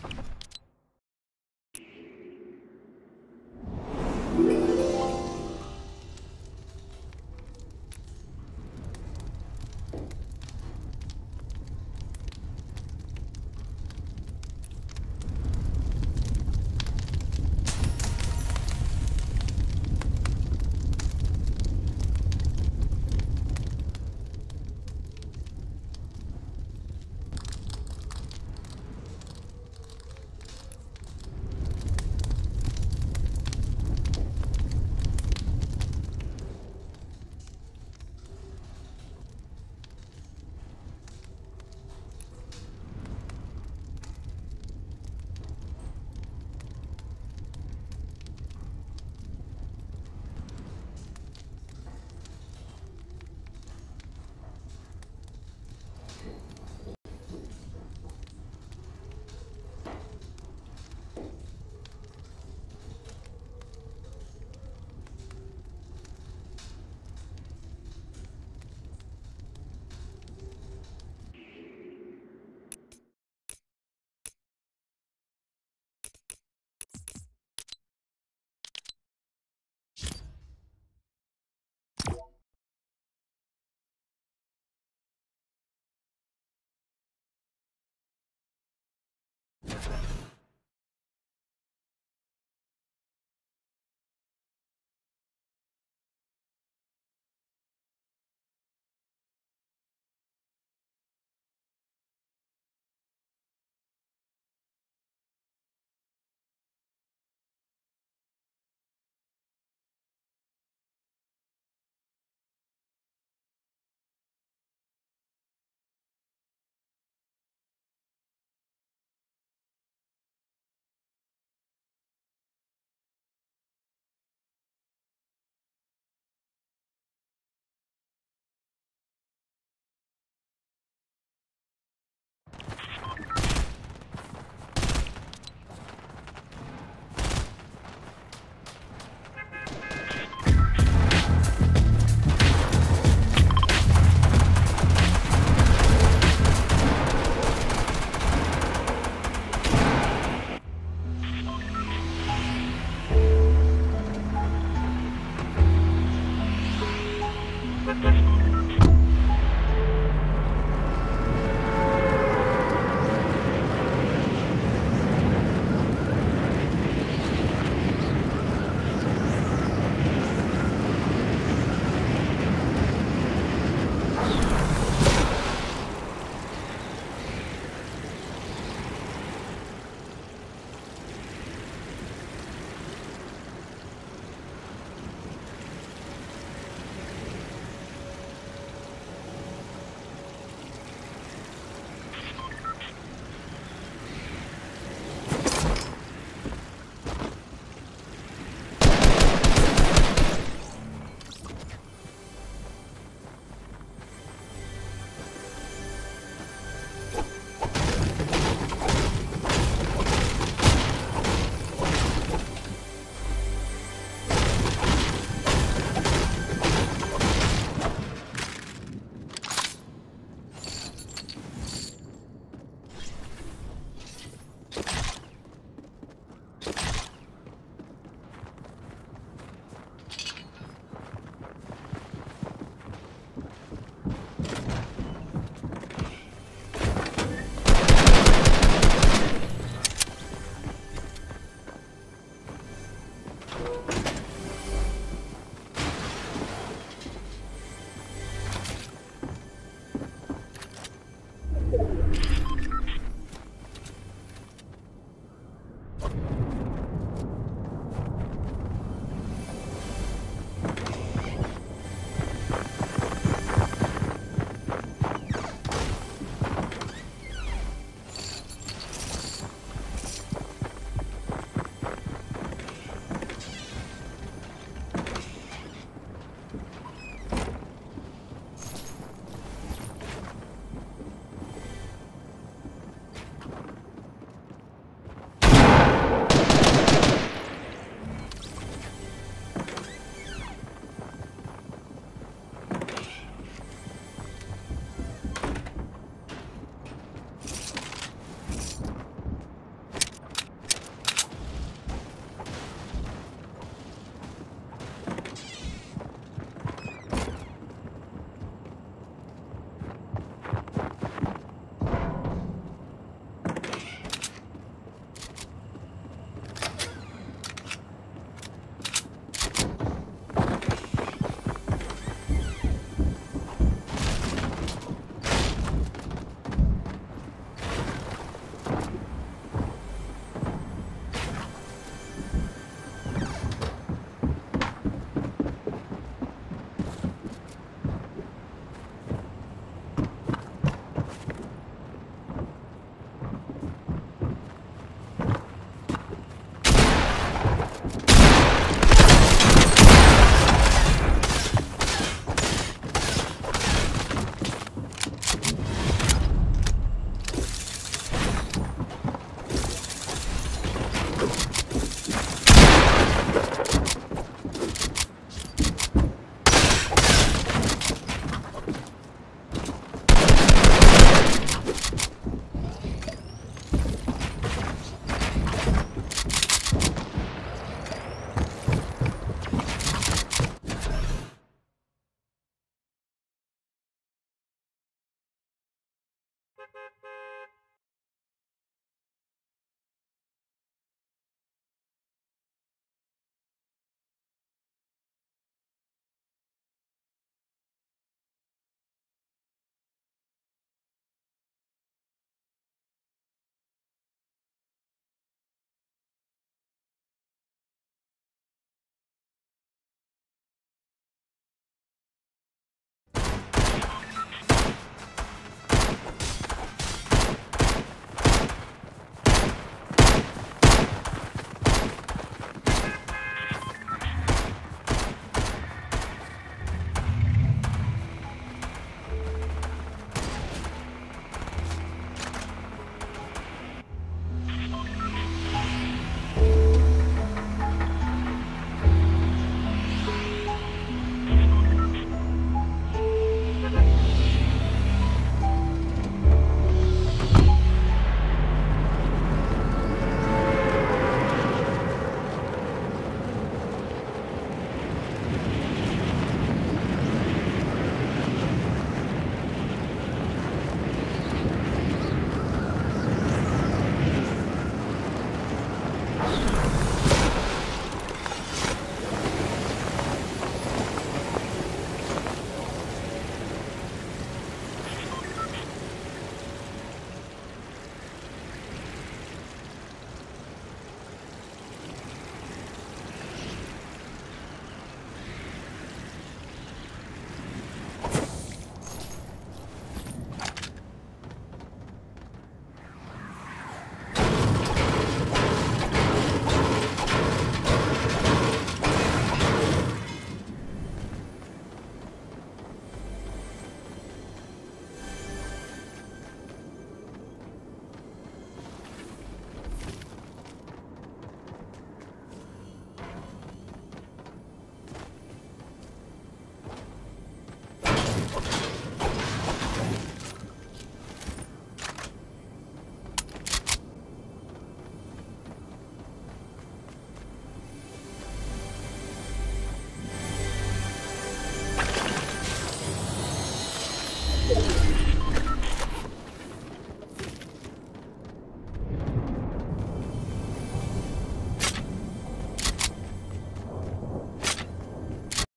you